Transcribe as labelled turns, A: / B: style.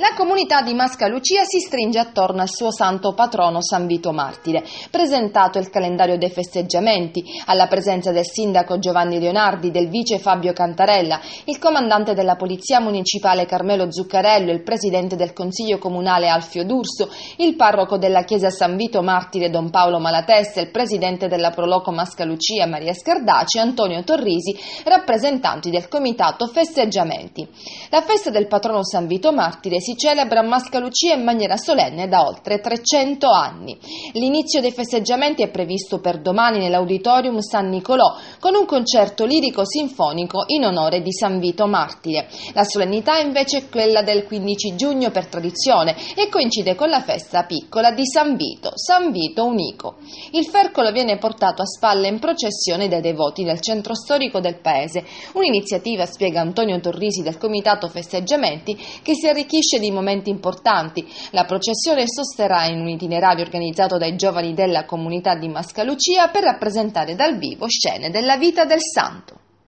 A: La comunità di Mascalucia si stringe attorno al suo santo patrono San Vito Martire. Presentato il calendario dei festeggiamenti, alla presenza del sindaco Giovanni Leonardi, del vice Fabio Cantarella, il comandante della Polizia Municipale Carmelo Zuccarello, il presidente del Consiglio Comunale Alfio D'Urso, il parroco della Chiesa San Vito Martire Don Paolo Malatesta, il presidente della Proloco Mascalucia Maria Scardaci, Antonio Torrisi, rappresentanti del comitato festeggiamenti. La festa del patrono San Vito Martire si celebra a Mascalucia in maniera solenne da oltre 300 anni. L'inizio dei festeggiamenti è previsto per domani nell'Auditorium San Nicolò con un concerto lirico-sinfonico in onore di San Vito Martire. La solennità invece è quella del 15 giugno per tradizione e coincide con la festa piccola di San Vito, San Vito Unico. Il fercolo viene portato a spalle in processione dai devoti nel centro storico del paese, un'iniziativa, spiega Antonio Torrisi del Comitato Festeggiamenti, che si arricchisce di momenti importanti. La processione sosterrà in un itinerario organizzato dai giovani della comunità di Mascalucia per rappresentare dal vivo scene della vita del santo.